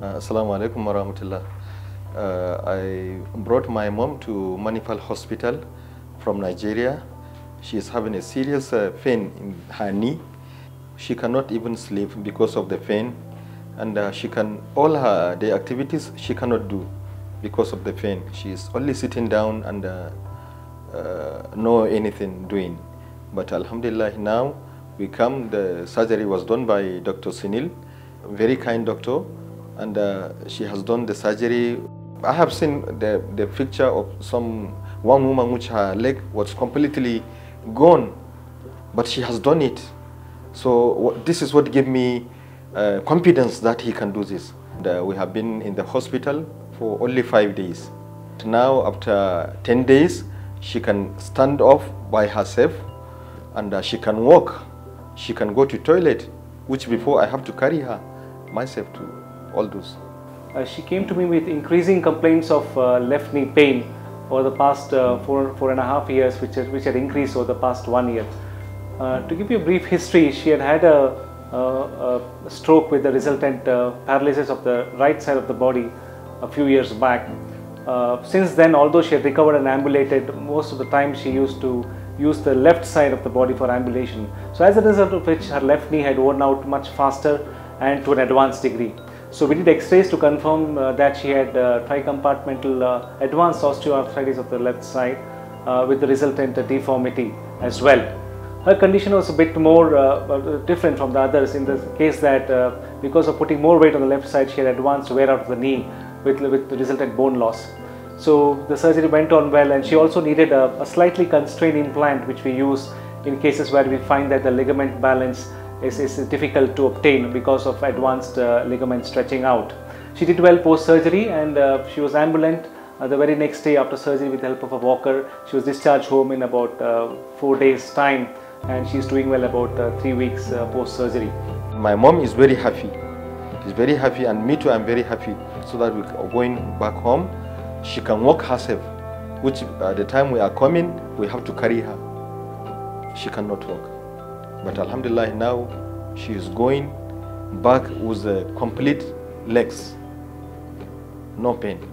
Uh, Assalamu alaikum wa rahmatullah. Uh, I brought my mom to Manipal Hospital from Nigeria. She is having a serious uh, pain in her knee. She cannot even sleep because of the pain, and uh, she can all her the activities she cannot do because of the pain. She is only sitting down and uh, uh, know anything doing. But Alhamdulillah, now we come. The surgery was done by Dr. Sunil, very kind doctor, and uh, she has done the surgery. I have seen the, the picture of some one woman which her leg was completely gone, but she has done it. So this is what gave me uh, confidence that he can do this. And, uh, we have been in the hospital for only five days. Now after 10 days, she can stand off by herself and uh, she can walk. She can go to toilet, which before I have to carry her myself to all those. Uh, she came to me with increasing complaints of uh, left knee pain over the past uh, four, four and a half years, which, had- which had increased over the past one year. Uh, to give you a brief history, she had had a, a, a stroke with the resultant uh, paralysis of the right side of the body a few years back. Uh, since then, although she had recovered and ambulated, most of the time she used to use the left side of the body for ambulation. So, as a result of which, her left knee had worn out much faster and to an advanced degree. So, we did x rays to confirm uh, that she had uh, tricompartmental uh, advanced osteoarthritis of the left side uh, with the resultant uh, deformity as well. Her condition was a bit more uh, different from the others in the case that because of putting more weight on the left side, she had advanced wear out of the knee with, with the resultant bone loss. So the surgery went on well, and she also needed a, a slightly constrained implant, which we use in cases where we find that the ligament balance is, is difficult to obtain because of advanced uh, ligament stretching out. She did well post surgery, and uh, she was ambulant. Uh, the very next day after surgery, with the help of a walker, she was discharged home in about four days' time, and she's doing well about three weeks uh, post surgery. My mom is very happy. She's very happy, and me too. I'm very happy. So that we are going back home, she can walk herself. Which at the time we are coming, we have to carry her. She cannot walk. But Alhamdulillah, now she is going back with uh, complete legs, no pain.